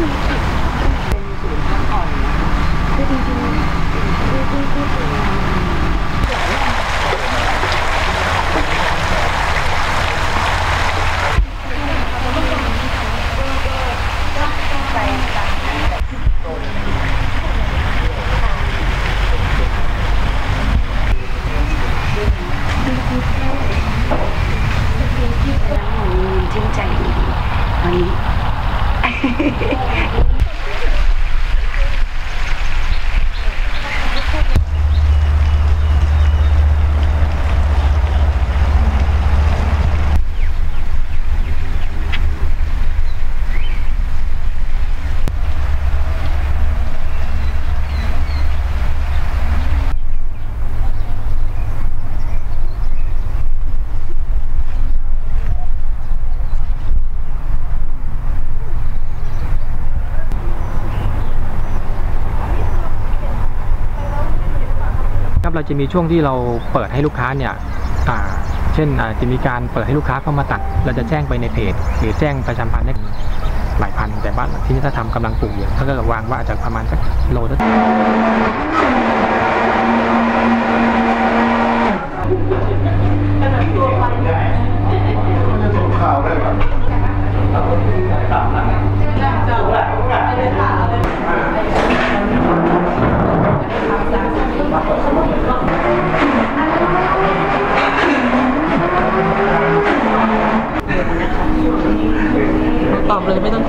จริงใจดีตอนป ハハハハ! ครับเราจะมีช่วงที่เราเปิดให้ลูกค้าเนี่ยเช่นอาจจะมีการเปิดให้ลูกค้าเข้ามาตัด เราจะแจ้งไปในเพจ หรือแจ้งประชาพันธ์ให้หลายพัน แต่บ้านที่นี่ถ้าทำกำลังปลูกอยู่ถ้าเกิดวางว่าอาจจะประมาณสักโลละ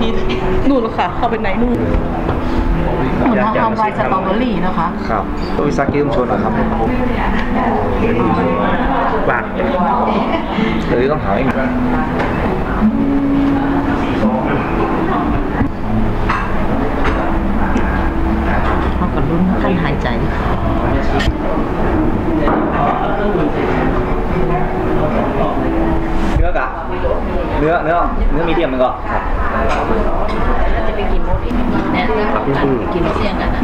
อบเลยไม่ต้องคิดนู่นค่ะ เข้าไปไหนนู่นเหมือนทำไวน์สตรอเบอรี่นะคะ ครับตัววิสาหกิจชุมชนนะครับบ้านหรือต้องหาเองเขากับรุ่นขั้นหายใจเนื้อกะ เนื้อเนื้อเนื้อมีเดียมมันก็ครับจะไปกินโมที่เนี่ยกินเสี่ยงกันนะ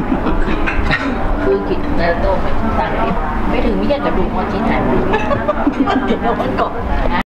คือกินแต่โตไม่ต่างกันไม่ถึงไม่อยากจะดูมอจีนไหนเดี๋ยวมันก่อน